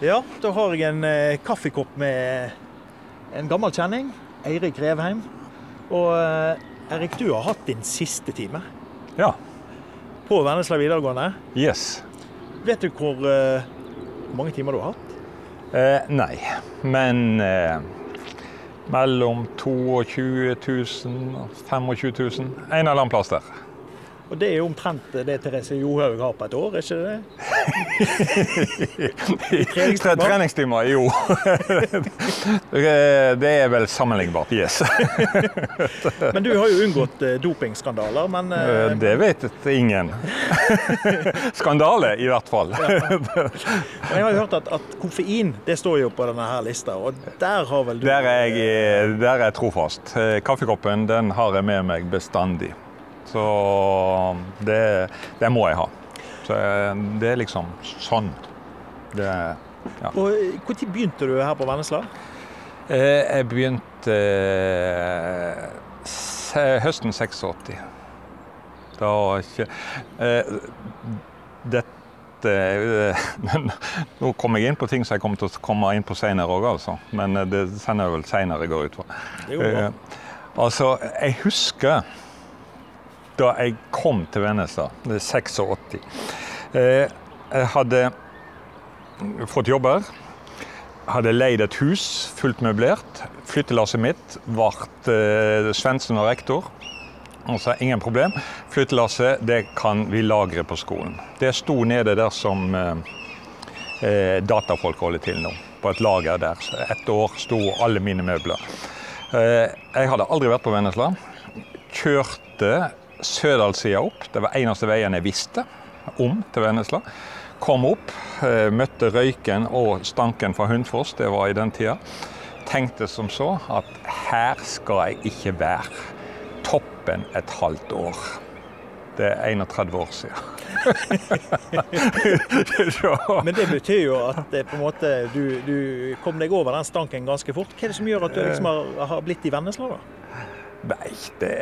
Ja, da har jeg en eh, kaffekopp med en gammel kjenning, Eirik Revheim. Og eh, Erik, du har hatt din siste time Ja. på Vennesla videregående. Yes. Vet du hvor, eh, hvor mange timer du har hatt? Eh, nei, men eh, mellom 22 000 og 25 000. En eller annen plass der. Og det er jo omtrent det Therese Johaug har på et år, er ikke det? Tre treningstimer, jo. det er vel sammenlignbart, yes. Men du har jo unngått eh, dopingskandaler, men eh, Eh, Det vet ingen. Skandale, i hvert fall. jeg har jo hørt at, at koffein det står jo på denne her lista, og der har vel du Der er jeg, der er jeg trofast. Kaffekoppen den har jeg med meg bestandig. Så det, det må jeg ha. Så eh, det er liksom sånn. Det, ja. Og Når begynte du her på Vennesla? Eh, Jeg begynte eh, høsten 86. Da ikke eh, Dette eh, Nå kom jeg inn på ting som jeg kommer til å komme inn på senere òg, altså. Men eh, det sender jeg vel senere, går ut fra. Eh, altså, jeg husker da jeg kom til Vennesla, det er 86. Eh, jeg hadde fått jobber. Hadde leid et hus fullt møblert. Flyttelasset mitt ble eh, Svendsen og rektor. Han sa ingen problem. Flyttelasset det kan vi lagre på skolen. Det sto nede der som eh, eh, datafolk holder til nå. På et lager der. Så Ett år sto alle mine møbler. Eh, jeg hadde aldri vært på Vennesla. Kjørte Sørdalssida opp. Det var eneste veien jeg visste om til Vennesla. Kom opp, eh, møtte røyken og stanken fra Hundfoss, det var i den tida. Tenkte som så at her skal jeg ikke være. Toppen et halvt år. Det er 31 år siden. Men det betyr jo at måte, du, du kom deg over den stanken ganske fort. Hva er det som gjør at du liksom har, har blitt i Vennesla, da? Nei, det,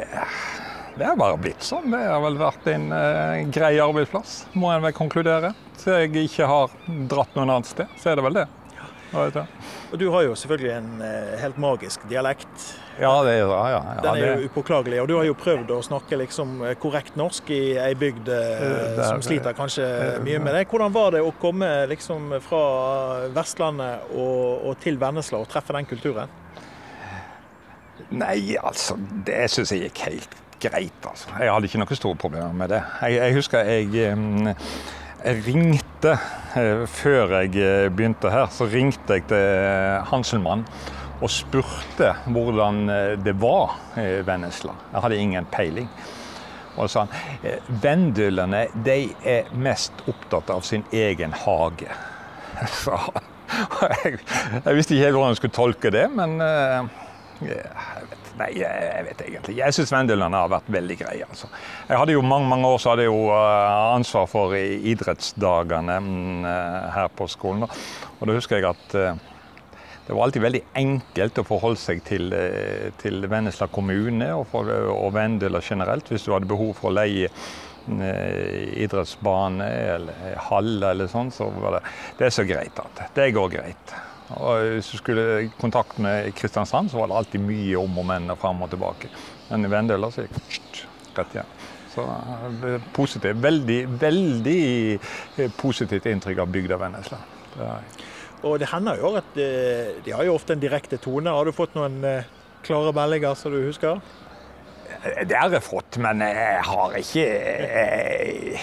det er bare blitt sånn. Det har vel vært en eh, grei arbeidsplass, må en vel konkludere. Så jeg ikke har dratt noen annet sted, så er det vel det. Og du har jo selvfølgelig en eh, helt magisk dialekt. Ja, det er ja, ja, Den er det, jo upåklagelig. Og du har jo prøvd å snakke liksom eh, korrekt norsk i ei bygd eh, Det er- som sliter kanskje mye med det. Hvordan var det å komme liksom fra Vestlandet og, og til Vennesla og treffe den kulturen? Nei, altså, det syns jeg gikk helt greit. Altså. Jeg hadde ikke noen store problemer med det. Jeg, jeg husker jeg, jeg ringte eh, før jeg eh, begynte her, så ringte jeg til Hanselmann og spurte hvordan eh, det var Vennesla. Jeg hadde ingen peiling. Og sa han eh, vendylene de er mest opptatt av sin egen hage, Så, Jeg, jeg visste ikke helt hvordan jeg skulle tolke det, men eh, jeg vet, nei, jeg vet egentlig. Jeg syns Vendylene har vært veldig grei. Altså. Jeg hadde jo mange mange år så hadde jeg jo eh, ansvar for idrettsdagene mm, eh, her på skolen. Og da husker jeg at eh, det var alltid veldig enkelt å forholde seg til, til Vennesla kommune og, for, og Vendela generelt. Hvis du hadde behov for å leie eh, idrettsbane eller hall eller sånn, så var det, det er så greit at det går greit. Og hvis du skulle i kontakt med Kristiansand, så var det alltid mye om og men og fram og tilbake. Men i Vendela så gikk det rett igjen. Så eh, positivt. Veldig, veldig eh, positivt inntrykk av bygda Vennesla. Det Og det hender jo at eh, de har jo ofte en direkte tone. Har du fått noen klare meldinger som du husker? Det har jeg fått, men jeg har ikke Jeg,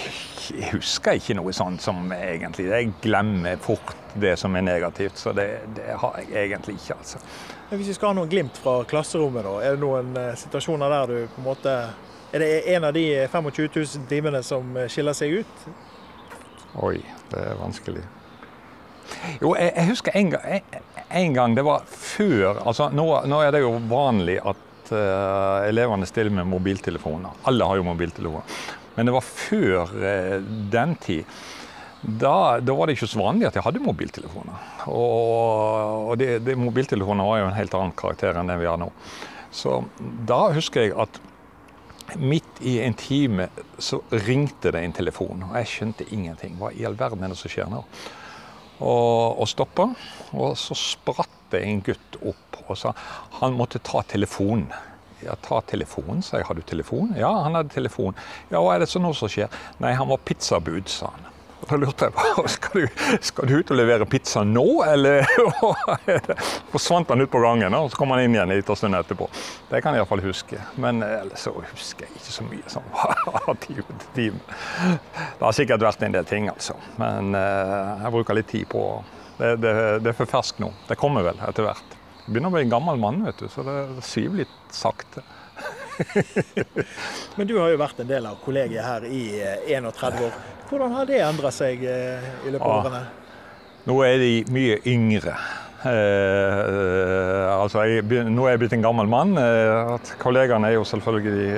jeg husker ikke noe sånt som egentlig Jeg glemmer fort det som er negativt, så det, det har jeg egentlig ikke, altså. Men hvis vi skal ha noen glimt fra klasserommet, da, er det noen eh, situasjoner der du på en måte Er det en av de 25 000 timene som eh, skiller seg ut? Oi, det er vanskelig. Jo, jeg, jeg husker en gang, en, en gang Det var før altså Nå, nå er det jo vanlig at uh, elevene stiller med mobiltelefoner. Alle har jo mobiltelefoner. Men det var før eh, den tid. Da, da var det ikke så vanlig at jeg hadde mobiltelefoner. Og, og det, det, mobiltelefoner var jo en helt annen karakter enn den vi har nå. Så da husker jeg at midt i en time så ringte det en telefon, og jeg skjønte ingenting. Hva i all verden er det som skjer nå? og, og stoppa. Og så spratt det en gutt opp og sa han måtte ta telefonen. Ja, ta telefonen, sa jeg. Har du telefon? Ja, han hadde telefon. Ja, hva er det som nå som skjer? Nei, han var pizzabud, sa han. Og da lurte jeg på skal du, skal du ut og levere pizza nå, eller forsvant han ut på gangen? Og så kom han inn igjen en liten stund etterpå. Det kan jeg iallfall huske. Men ellers så husker jeg ikke så mye som var til time. Det har sikkert vært en del ting, altså. Men eh, jeg bruker litt tid på det, det, det er for ferskt nå. Det kommer vel etter hvert. Begynner å bli en gammel mann, vet du, så det syver litt sakte. Men du har jo vært en del av kollegiet her i 31 eh, år. Hvordan har det endra seg eh, i løpet av årene? Nå er de mye yngre. Eh, altså jeg, nå er jeg blitt en gammel mann. Eh, kollegaene er jo selvfølgelig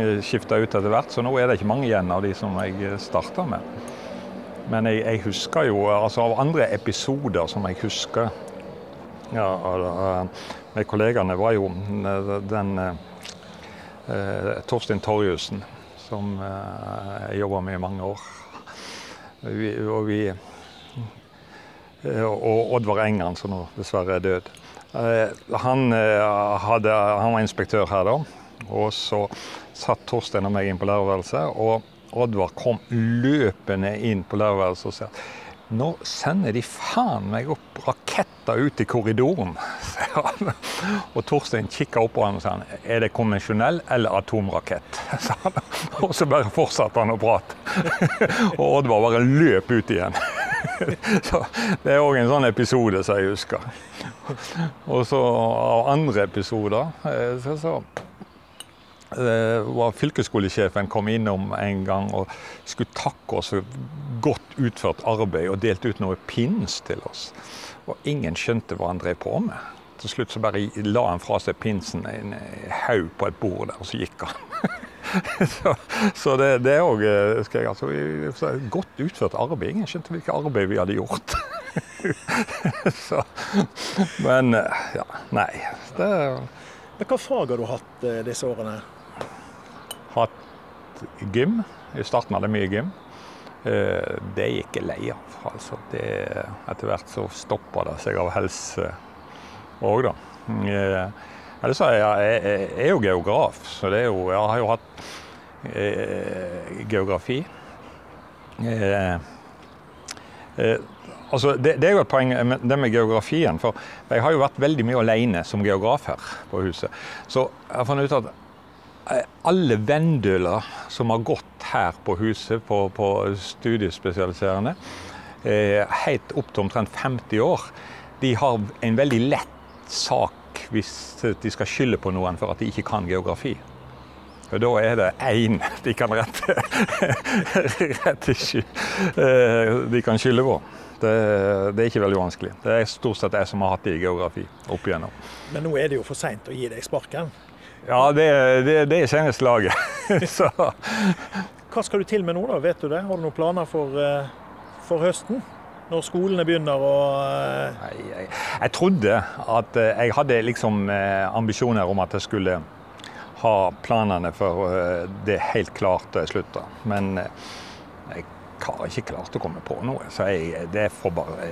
eh, skifta ut etter hvert, så nå er det ikke mange igjen av de som jeg starta med. Men jeg, jeg, husker jo altså av andre episoder som jeg husker ja, med kollegaene, var jo den eh, Torstein Torjussen, som eh, jeg jobba med i mange år. Vi, og, vi, og Oddvar Engan, som nå dessverre er død. Eh, han, eh, hadde, han, var inspektør her da. Og så satt Torstein og meg inn på lærerværelset. Og Oddvar kom løpende inn på lærerværelset og sa nå sender de faen meg opp raketter ut i korridoren. Og Torstein kikker opp på ham og sier, er det konvensjonell eller atomrakett. Og så bare fortsatte han å prate. Og Oddvar bare løp ut igjen. Så det er òg en sånn episode som jeg husker. Og så av andre episoder eh, så, så var fylkesskolesjefen kom innom en gang og skulle takke oss for godt utført arbeid og delte ut noe pins til oss. Og ingen skjønte hva han drev på med. Til slutt så bare la han fra seg pinsen en haug på et bord der, og så gikk han. så, så, det, er òg altså, godt utført arbeid. Ingen skjønte hvilket arbeid vi hadde gjort. så, men ja, nei. Det men Hva fag har du hatt eh, disse årene? Hatt gym. I starten hadde jeg mye gym. Eh, det gikk jeg lei av. Altså det, etter hvert så stoppa det seg av helse òg, da. Eh, ellers er jeg, jo geograf, så det er jo Jeg har jo hatt eh, geografi. Altså det, det, er jo et poeng med det med geografien. For jeg har jo vært veldig mye alene som geograf her på huset. Så jeg har funnet ut at alle vendøler som har gått her på huset på, på studiespesialiserende, eh, helt opp til omtrent 50 år, de har en veldig lett sak hvis de skal skylde på noen for at de ikke kan geografi. Og da er det én de kan rette, rette eh, de kan skylde på. Det, det, er ikke veldig vanskelig. Det er stort sett jeg som har hatt det i geografi opp igjennom. Men nå er det jo for seint å gi deg sparken? Ja, det, det, det seneste laget. Hva skal du til med nå, da? Vet du det? Har du noen planer for, eh, for høsten? Når skolene begynner å eh, Nei, jeg, jeg, trodde at eh, jeg hadde liksom ambisjoner om at jeg skulle ha planene for det helt klart til jeg slutta. Men jeg har ikke klart å komme på noe. Så jeg, det får bare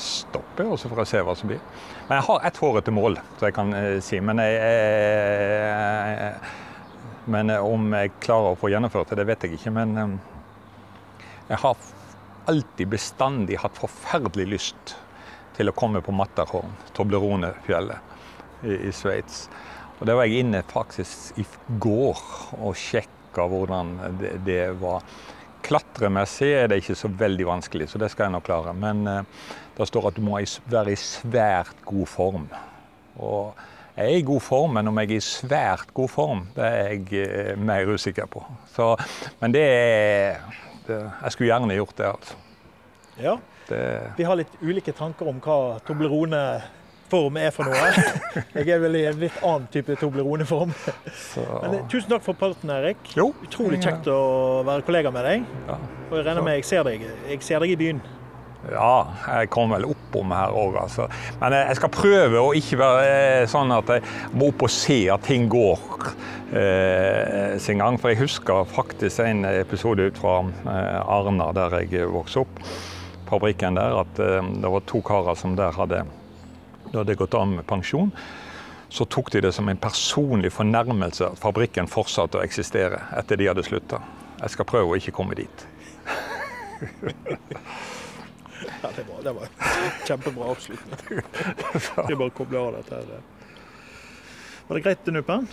stoppe, og så får jeg se hva som blir. Men jeg har ett hårete mål, så jeg kan eh, si. Men, jeg, jeg, men, om jeg klarer å få gjennomført det, det vet jeg ikke. Men eh, jeg har alltid bestandig hatt forferdelig lyst til å komme på Matterhorn, Toblerone-fjellet i, i Sveits. Og det var jeg inne faktisk i går og sjekka hvordan det, det var. Klatremessig er det ikke så veldig vanskelig, så det skal jeg nok klare. Men eh, det står at du må være i svært god form. Og jeg er i god form, men om jeg er i svært god form, det er jeg eh, mer usikker på. Så, men det er det, Jeg skulle gjerne gjort det, altså. Ja. Det, Vi har litt ulike tanker om hva Toblerone form er for noe. Jeg er vel i en litt annen type Toblerone-form. Men eh, Tusen takk for praten, Erik. Jo. Utrolig kjekt å være kollega med deg. Ja. Og jeg regner med jeg ser deg. Jeg ser deg i byen. Ja, jeg kom vel oppom her òg, altså. Men eh, jeg skal prøve å ikke være eh, sånn at jeg må opp og se at ting går eh, sin gang. For jeg husker faktisk en episode ut fra eh, Arna, der jeg vokste opp fabrikken der at det var to karer som der hadde, hadde gått av med pensjon. Så tok de det som en personlig fornærmelse at fabrikken fortsatte å eksistere etter de hadde slutta. Jeg skal prøve å ikke komme dit. ja, det var, det var kjempebra avslutning. Vi bare koble av dette. Var det greit, Nuppen?